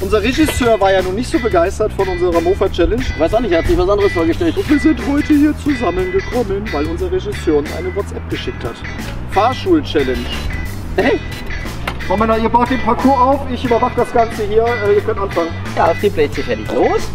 Unser Regisseur war ja nun nicht so begeistert von unserer Mofa Challenge. Ich weiß auch nicht, er hat sich was anderes vorgestellt. Und wir sind heute hier zusammengekommen, weil unser Regisseur uns eine WhatsApp geschickt hat. Fahrschul-Challenge. Hey, So Männer, ihr baut den Parcours auf, ich überwache das Ganze hier. Äh, ihr könnt anfangen. ja, auf die Plätze fertig. Los.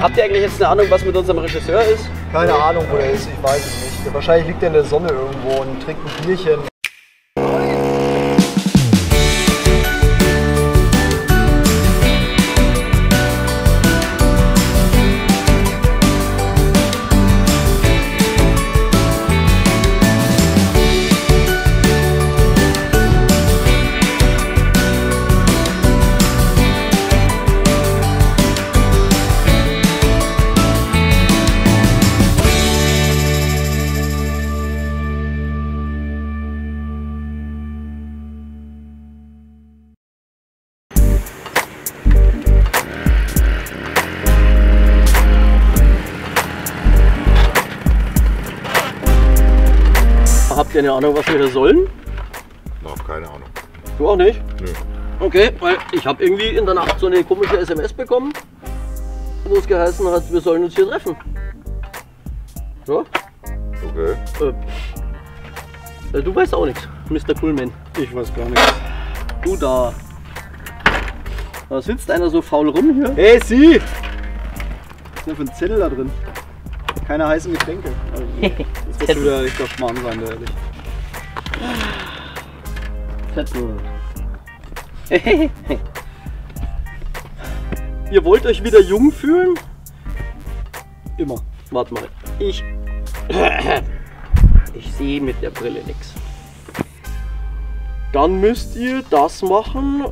Habt ihr eigentlich jetzt eine Ahnung, was mit unserem Regisseur ist? Keine Ahnung, wo er ist, ich weiß es nicht. Wahrscheinlich liegt er in der Sonne irgendwo und trinkt ein Bierchen. Habt ihr eine Ahnung, was wir da sollen? Noch keine Ahnung. Du auch nicht? Nö. Okay, weil ich habe irgendwie in der Nacht so eine komische SMS bekommen, wo es geheißen hat, wir sollen uns hier treffen. So? Okay. Äh, äh, du weißt auch nichts, Mr. Coolman. Ich weiß gar nichts. Du da. Da sitzt einer so faul rum hier. Hey, Sie! Was ist denn für ein Zettel da drin? Keine heißen Getränke. Also, das schon wieder richtig Schmarrn sein, ehrlich. Zettel. Ihr wollt euch wieder jung fühlen? Immer. Warte mal. Ich. Ich sehe mit der Brille nichts. Dann müsst ihr das machen,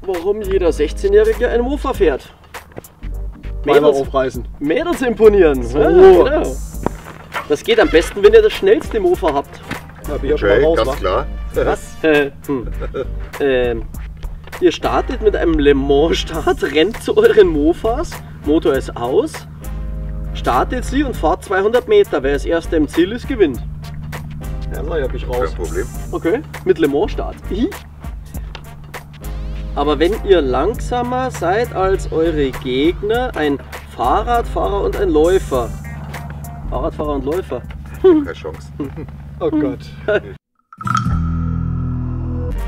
warum jeder 16-Jährige ein Mofa fährt. Mädels, aufreißen. Mädels imponieren. So. Ja, genau. Das geht am besten, wenn ihr das schnellste Mofa habt. Da bin ich ja mal raus, ganz wa? klar. Was? Äh, hm. ähm, ihr startet mit einem Le Mans-Start, rennt zu euren Mofas, Motor ist aus, startet sie und fahrt 200 Meter. Wer als erster im Ziel ist, gewinnt. Ja, sag ich, hab ich raus. Kein Problem. Okay. Mit Le Mans-Start. Aber wenn ihr langsamer seid als eure Gegner, ein Fahrradfahrer und ein Läufer. Fahrradfahrer und Läufer. Keine Chance. Oh Gott.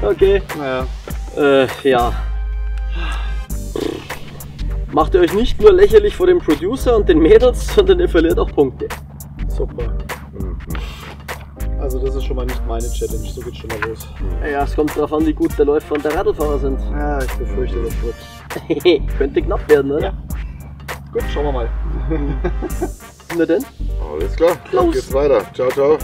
Okay. Naja. Äh, ja. Macht ihr euch nicht nur lächerlich vor dem Producer und den Mädels, sondern ihr verliert auch Punkte. Super. Mhm. Also das ist schon mal nicht meine Challenge, so geht's schon mal los. Ja, es kommt darauf an, wie gut der Läufer und der Radlfahrer sind. Ja, ich befürchte, das wird. Könnte knapp werden, oder? Ja. Gut, schauen wir mal. Na denn? Alles klar. Dann Los. geht's weiter. Ciao, ciao.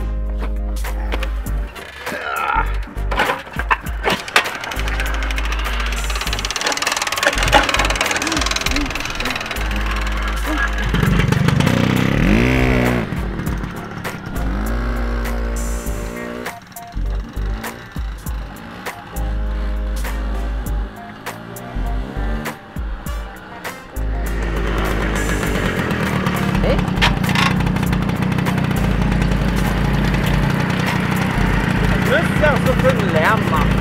Ja so viel Lärm machen.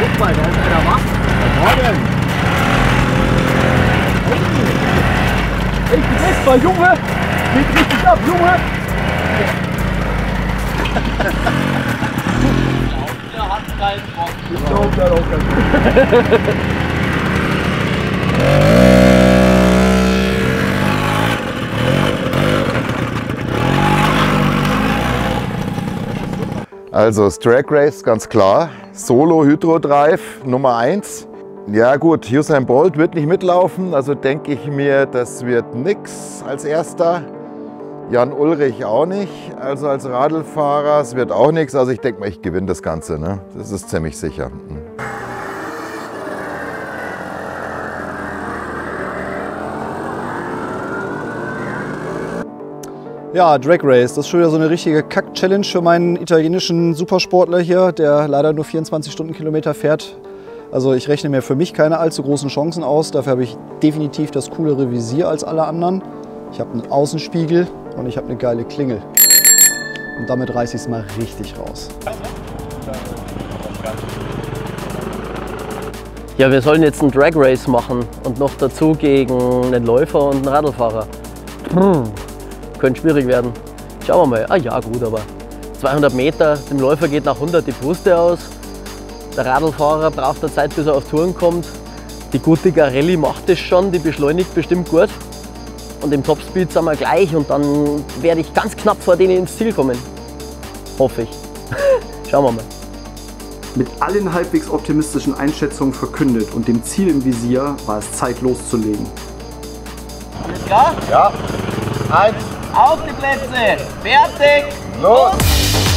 Guck mal, da ist einer wach. Morgen! Hey, du bist mal Junge! Geht richtig ab, Junge! Der hat keinen Bock. Ich glaube, der hat auch keinen Bock. Also das Drag Race, ganz klar. Solo Hydro Drive Nummer 1. Ja gut, Usain Bolt wird nicht mitlaufen, also denke ich mir, das wird nix als erster. Jan Ulrich auch nicht, also als Radlfahrer, es wird auch nichts. Also ich denke mal, ich gewinne das Ganze, ne? das ist ziemlich sicher. Ja, Drag Race, das ist schon wieder so eine richtige Kack-Challenge für meinen italienischen Supersportler hier, der leider nur 24 Stundenkilometer fährt. Also ich rechne mir für mich keine allzu großen Chancen aus. Dafür habe ich definitiv das coolere Visier als alle anderen. Ich habe einen Außenspiegel und ich habe eine geile Klingel. Und damit reiße ich es mal richtig raus. Ja, wir sollen jetzt einen Drag Race machen und noch dazu gegen einen Läufer und einen Radlfahrer. Hm, könnte schwierig werden. Schauen wir mal. Ah ja, gut, aber 200 Meter, dem Läufer geht nach 100 die Puste aus. Der Radlfahrer braucht eine Zeit, bis er auf Touren kommt. Die gute Garelli macht es schon, die beschleunigt bestimmt gut. Und im Topspeed sind wir gleich und dann werde ich ganz knapp vor denen ins Ziel kommen. Hoffe ich. Schauen wir mal. Mit allen halbwegs optimistischen Einschätzungen verkündet und dem Ziel im Visier war es Zeit loszulegen. Alles klar? Ja. Eins, Auf die Plätze! Fertig! los!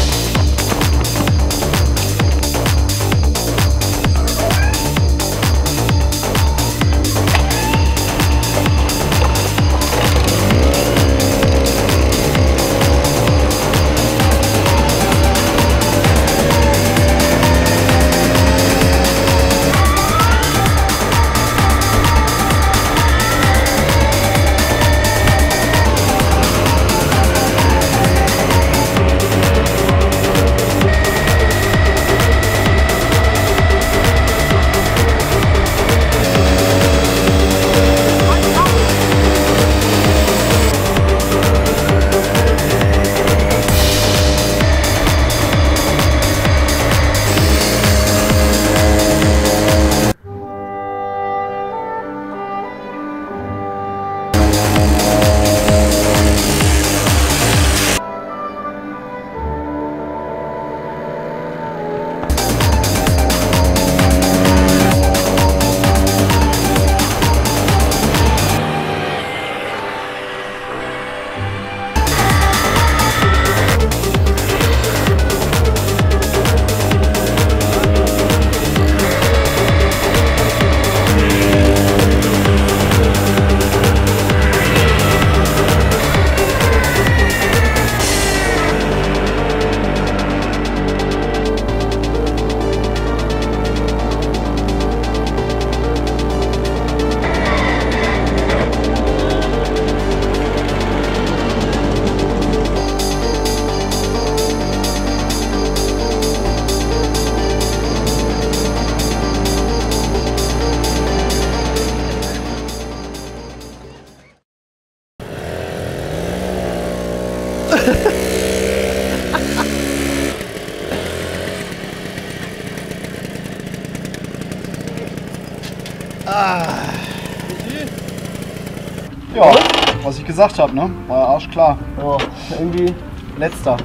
Gesagt habe, ne? War ja arschklar. Ja, irgendwie Letzter.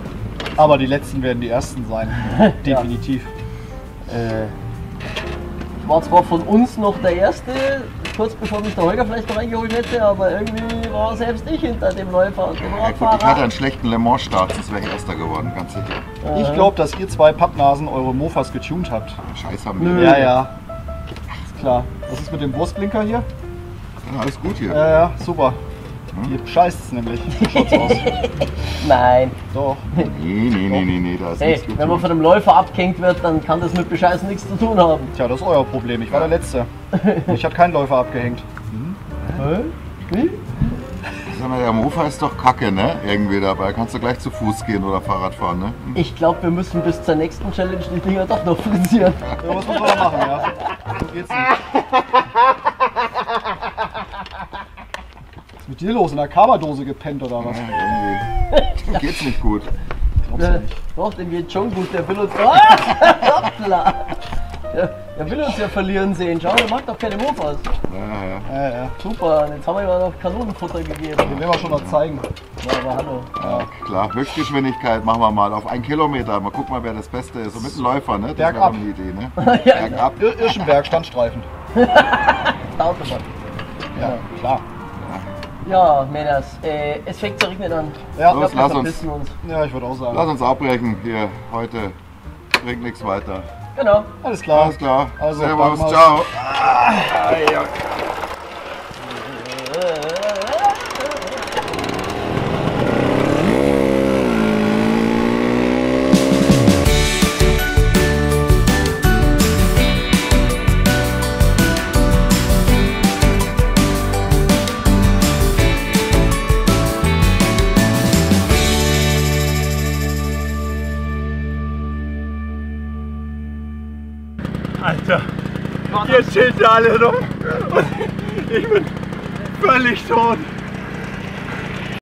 Aber die letzten werden die ersten sein. Definitiv. Äh, ich war zwar von uns noch der Erste, kurz bevor mich der Holger vielleicht noch reingeholt hätte, aber irgendwie war selbst ich hinter dem Läufer und dem Ja, gut, ich hatte Radfahrer. einen schlechten Le Mans-Start, das wäre ich Erster geworden, ganz sicher. Ich glaube, dass ihr zwei Pappnasen eure Mofas getuned habt. Scheiß haben wir. Ja, ja. Ist klar. Was ist mit dem Wurstblinker hier? Ja, alles gut hier. Ja, ja, super. Ihr scheißt es nämlich. Schaut's aus. Nein. Doch. Nee, nee, nee, nee, nee, da ist Hey, wenn man von dem Läufer abgehängt wird, dann kann das mit Bescheißen nichts zu tun haben. Tja, das ist euer Problem. Ich war der Letzte. Ich hatte keinen Läufer abgehängt. Hä? Wie? Sag mal, der Mofa ist doch kacke, ne? Irgendwie dabei. Kannst du gleich zu Fuß gehen oder Fahrrad fahren, ne? Ich glaube, wir müssen bis zur nächsten Challenge die Dinger doch noch frisieren. Ja, was muss man da machen, ja? So geht's nicht. Was ist mit dir los? In der Kaberdose gepennt oder was? Ja, irgendwie. Geht's nicht gut. Äh, nicht? Doch, dem geht schon gut. Der will uns. Ah, hoppla. Der, der will uns ja verlieren sehen. Schau, der macht doch keine Mofas. Ja, ja. Ja, ja. Super, jetzt haben wir ihm noch Kanonenfutter gegeben. Den werden wir schon noch zeigen. Ja, aber hallo. Ja, klar, Höchstgeschwindigkeit machen wir mal auf einen Kilometer. Mal gucken mal, wer das Beste ist. So mit dem Läufer, ne? Das wäre Bergab. eine Idee, ne? Ja, Bergab. Ir Irschenberg, Standstreifen. Autobahn. Ja, klar. Ja, Männers, äh, es fängt zu regnen an. Ja, Los, wir lass uns, uns. ja ich würde auch sagen. lass uns abbrechen hier heute. Bringt nichts weiter. Genau. Alles klar. Alles klar. Also, Servus, ciao. Alter, ja alle noch. Und ich bin völlig tot.